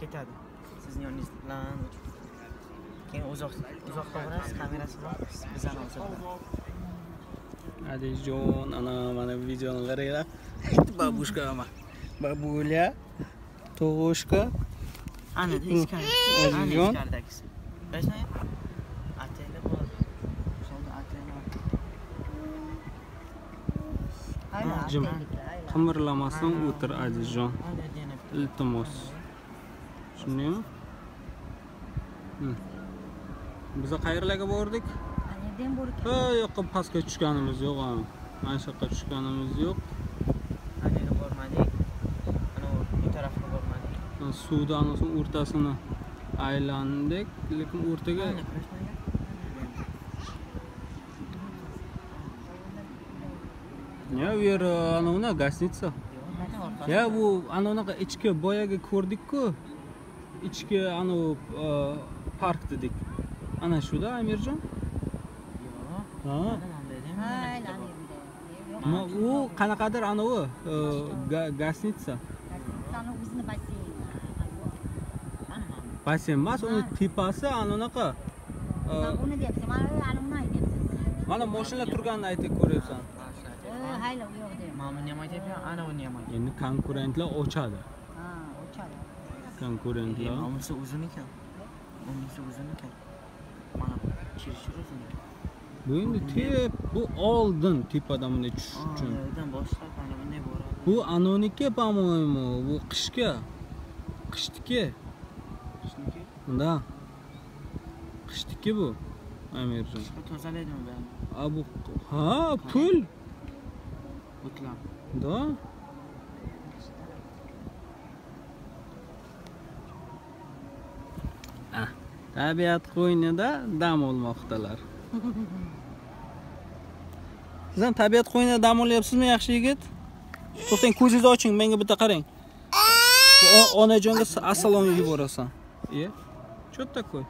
ketadi sizni yoningiz bilan keyin uzoq uzoqqa borasiz kamerasi bor bizani o'zida Adijon, ana mana videoni qaranglar. Babushka ama. Babuля, To'g'ushka. ana ichkari ana Ozijon. ichkaridagisi Rasman? ataylar bor O'shanda ataylar Jim. Qimirlamasdan o'tir Adijon. Iltimos. Hmm. Biz qayerlarga bordik? Qayerdan bor ekan? Ha, yoqqa pastga tushganimiz yo'q ham. Mana shu yoqqa tushganimiz yo'q. anaga bormadik ana bu tarafga bormadik Mana Suvni anasin o'rtasini aylandik, lekin o'rtaga Ya, u yer ana uni gastnitsa. Ya bu ana unaqa ichki boyagi ko'rdik-ku. Ichki ana u e, park dedik. Ana shuda Amirjon? Ha. u qanaqadir ana u e. Sani o'zini basseyn. mana mana Basseyn emas, uni tepasi ana unaqa. e, uni deyapsan, mana ana uni aytyapsan. Mana mashina turganini aytib ko'ryapsan. Hayla u yoq deyapsan. mana buni ham aytyapman ana buni ham aytyapman Endi konkurentlar ochadi. Ha, o'chadi. Konkurentlar. unisi o'ziniki unisi o'ziniki mana chirishir o'ziniki Bu endi tep, bu oldin tepadan bunday tushish uchun. yerdan boshlab mana bunday boradi Bu anoniki, по-моему, bu qishga. Qishniki. Qishniki? Да. Qishniki bu. Amirjon. qishda tozalaydimi bu A bu ha, pul. o'tlar Да. Tabiat qo'ynida dam olmoqdalar. Siz ham tabiat qo'ynida dam olyapsizmi, yaxshi yigit? To'xtang, ko'zingizni oching, menga bitta qarang. Onajonga assalom yuborasan. Iye. Cho'tta qo'y.